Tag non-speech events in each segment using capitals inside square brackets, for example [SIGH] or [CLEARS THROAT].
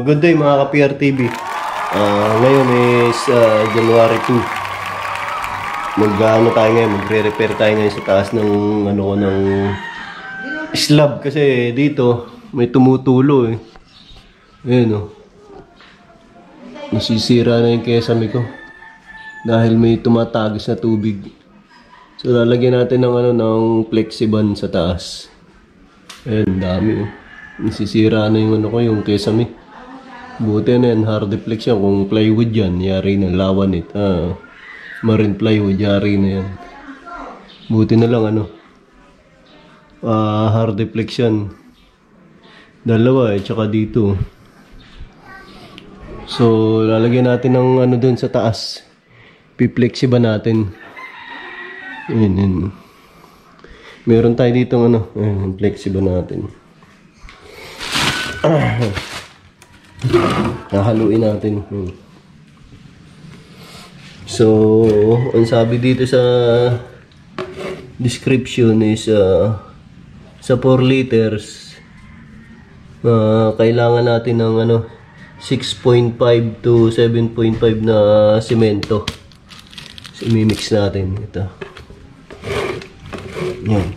good day mga ka-PR TV. Ah, ngayon is ah, January 2. Mag ano tayo ngayon, magre-repair tayo ngayon sa taas ng ano ko ng slab kasi dito may tumutulo eh. Ayun oh. Nasisira na yung kesame ko. Dahil may tumatagis na tubig. So lalagyan natin ng ano ng flexiban sa taas. Ayun, dami oh. Nasisira na yung ano ko, yung kesame. Buti na yan, hard deflex yan. Kung plywood yan, yari na, lawan it. Ah, marine plywood, yari na yan. Buti na lang ano. Ah, hard deflex yan. Dalawa eh, tsaka dito. So, lalagyan natin ng ano dun sa taas. Piplex ba natin? Ayun, yun. Meron tayo dito ano, ayun, flexible natin. [CLEARS THROAT] Nahaluin natin. Hmm. So, ang sabi dito sa description is uh, sa 4 liters uh, kailangan natin ng ano 6.5 to 7.5 na semento. So, imimix natin ito. Yan.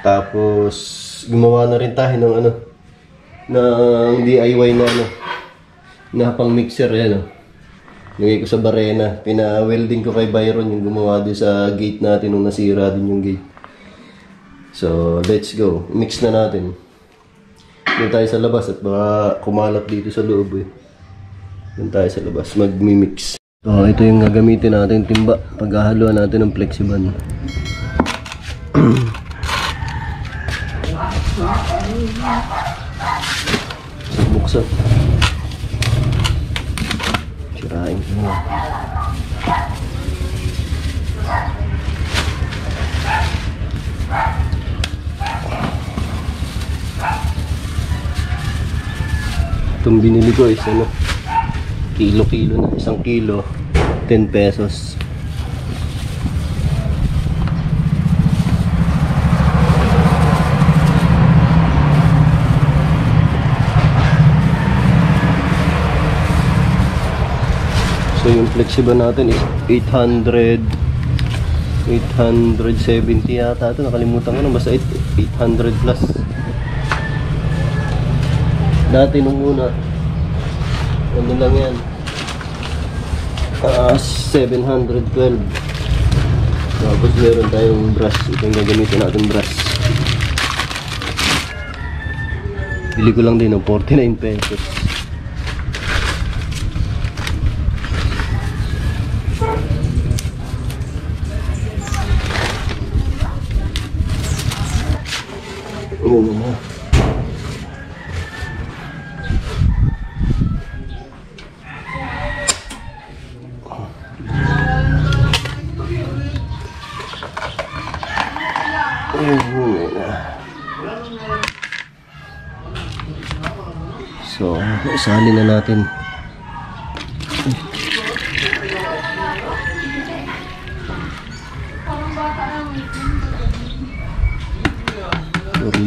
Tapos gumawa na rin tayo ng ano ng DIY na ano na pang mixer yan oh. Lagay ko sa barena. Pina-welding ko kay Byron yung gumawa din sa gate natin nung nasira din yung gate. So, let's go. Mix na natin. Doon tayo sa labas at baka kumalat dito sa loob eh. Doon tayo sa labas. Mag-mix. So, ito yung gagamitin natin timba. Paghahaluan natin ng flexiban. [CLEARS THROAT] Buksan. Sirain ko. Itong binili ko is ano, kilo-kilo na. Isang kilo, 10 pesos. Yung flexible natin is 800 870 yata ito. Nakalimutan ko na basta 800 plus. Dati nung una ano lang yan? Uh, 712 tapos meron tayong brush. Ito yung gagamitin natin brush. Bili ko lang din ng 49 pesos Ayun na. So, isali na natin.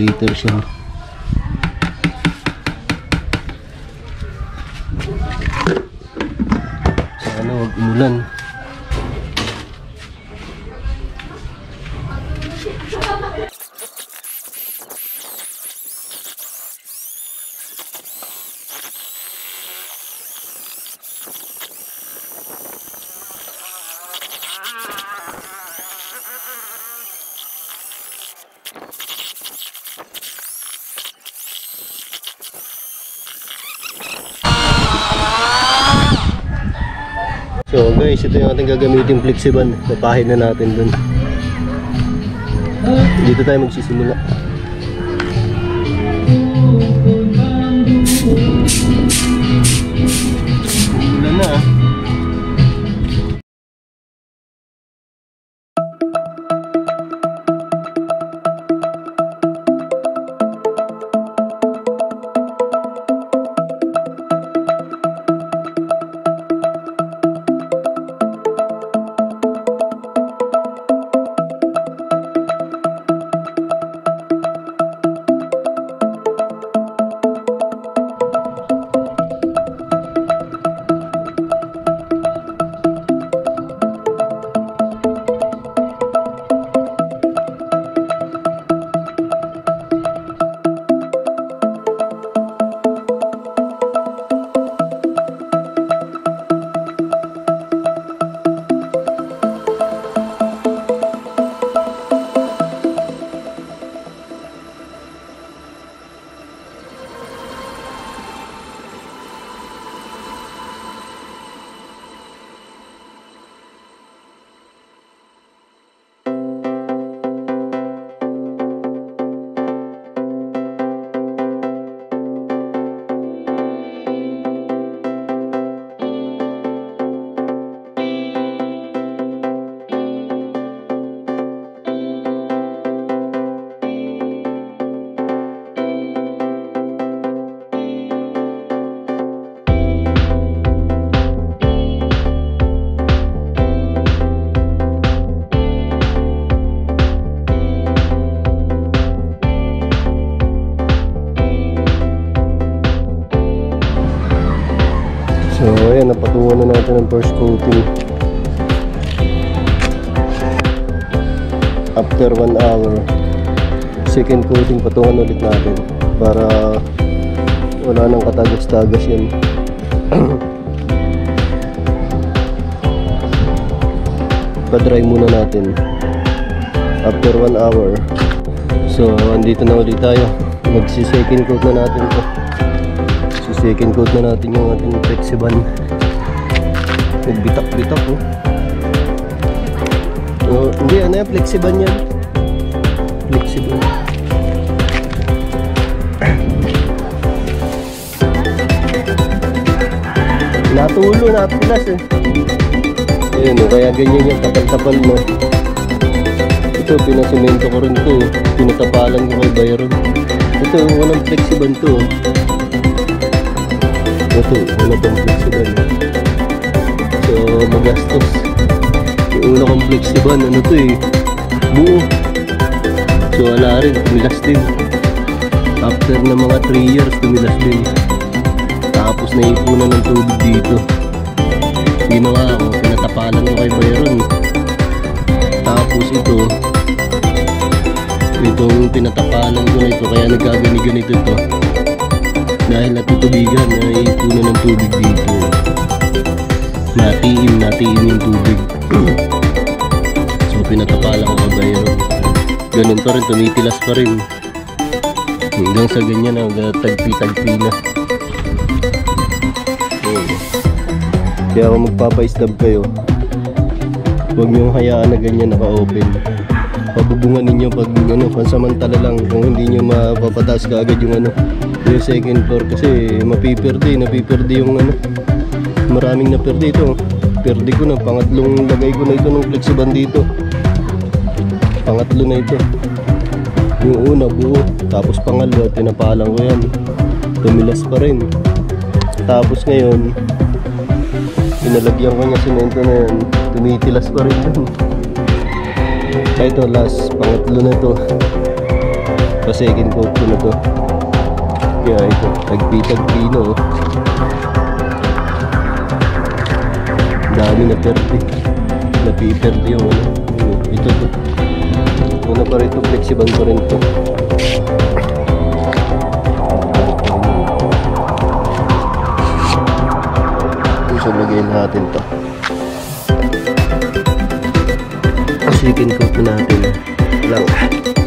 Four liters siya. Sana wag umulan. So guys, ito yung ating gagamitin flexiban. Papahin na natin dun. Dito tayo magsisimula. After 1 hour, second coating patungan ulit natin para wala nang katagas-tagas yan. [CLEARS THROAT] Pa-dry muna natin after 1 hour. So, andito na ulit tayo. Magsi-second coat na natin to. So, second coat na natin yung ating flexiban. Nagbitak-bitak oh. Oh, hindi, ano yan? Flexiban yan. Flexiban. Natulo, napilas eh. Ayun oh, kaya ganyan yung tapal-tapal mo. Ito, pinasimento ko rin to. Pinatapalan ko kay Byron. Ito, unang flexiban to. oh. Ito, una pang flexiban. So, magastos. Una kong flexiban, ano to eh, buo. So, wala rin, tumilas din. After na mga 3 years, tumilas din. Tapos naipunan ng tubig dito. Ginawa ko, pinatapalan ko kay Byron. Tapos ito, itong pinatapalan ko na ito, kaya nagkagani-ganito ito. Dahil natutubigan, naipunan ng tubig dito. Natiim, natiim yung tubig. [CLEARS THROAT] so pinatapalan ko kay Byron. Ganun pa rin, tumitilas pa rin. Hanggang sa ganyan, hanggang tagpi-tagpi na. Ayun. Kaya kung magpapa-stab kayo, huwag niyong hayaan na ganyan naka-open. Pabubungan ninyo pag ano, pansamantala lang kung hindi niyo mapapataas ka agad yung ano, yung second floor kasi mapiperde, napiperde yung ano, maraming naperde ito. Perde ko na, pangatlong lagay ko na ito ng flexiban dito. Pangatlo na ito. Yung una buo, tapos pangalawa, tinapalan ko yan. Tumilas pa rin. Tapos ngayon, pinalagyan ko niya simento na yan. Tumitilas pa rin yun. Kaya ito, last, pangatlo na ito. Pa second coat ko na to. Kaya ito, tagpi-tagpi na oh. Dami na perde. Napiperde yung ano. Ito to. Una pa rito, flexiban ko rin to. Lagyan natin to. Second coat na natin. Lang.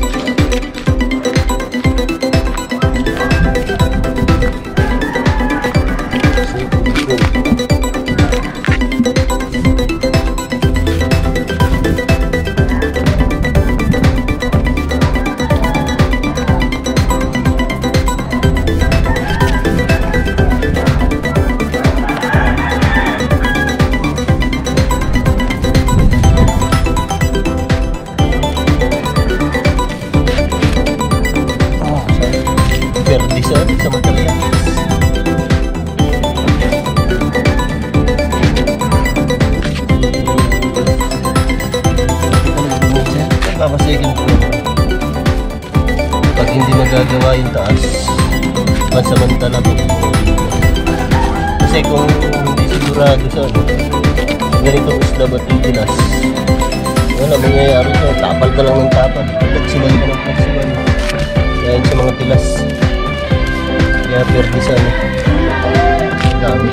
Sa Verde sa, sa materials. Papasikin ko. Pag hindi nagagawa yung taas, pansamantala po. Kasi kung hindi sigurado sa ano, ganitong isla ba't titilas? Wala, mangyayari ko, tapal ka lang ng tapal. Flexible ka ng flexible. Dahil sa mga tilas. Pwede sa ano. Dami.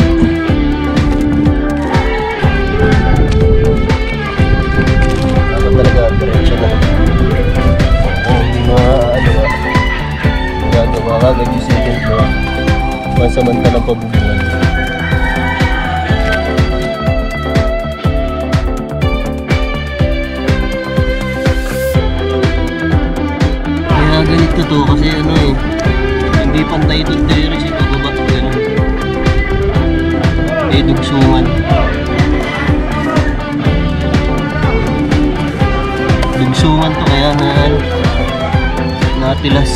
Dapat talaga diretso na. Hindi mo ano nga, gagawa ka second floor. Pansamantalang pabubungan. Eh, dugsungan. Dugsungan to kaya na ano, natilas.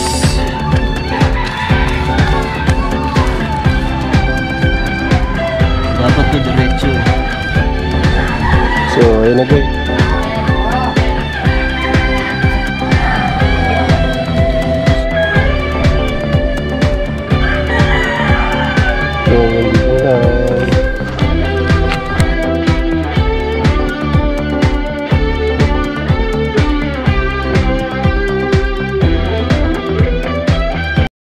Dapat to diretso. So, ayun na guys.